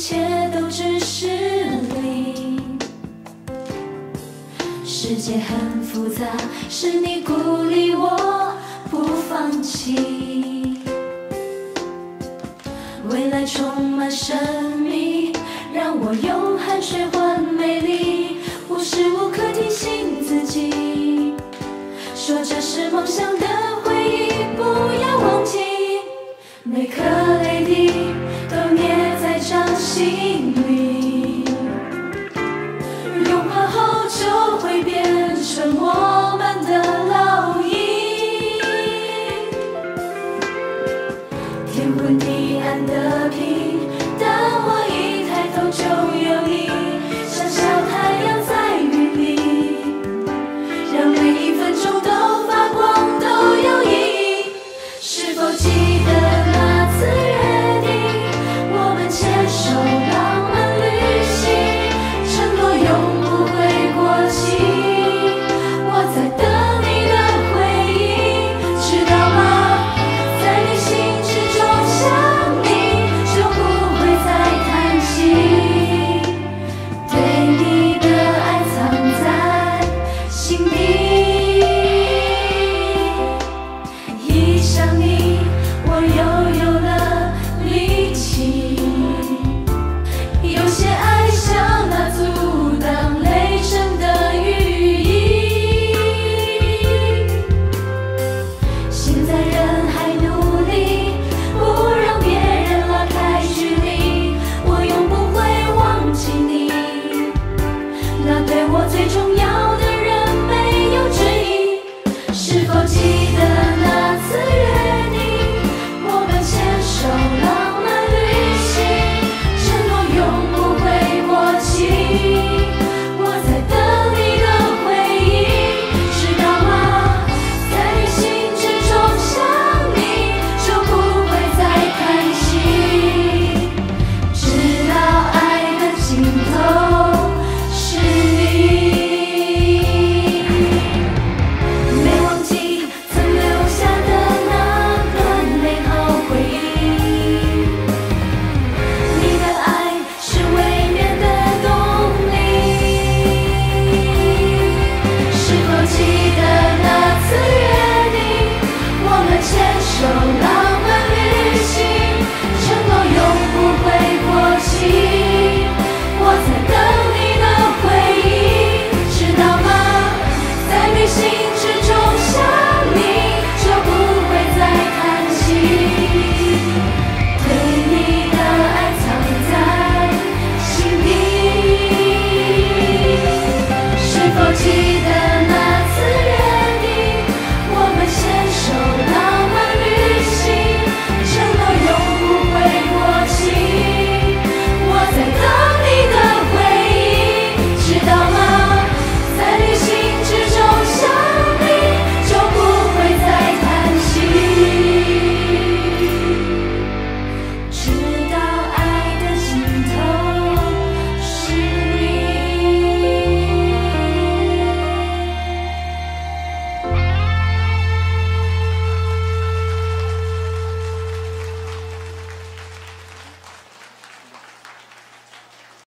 一切都只是零。世界很复杂，是你鼓励我不放弃。未来充满神秘，让我用汗水换美丽，无时无刻提醒自己，说这是梦想的回忆，不要忘记。每刻会变成我们的烙印。天昏地暗的拼，但我一抬头就有你。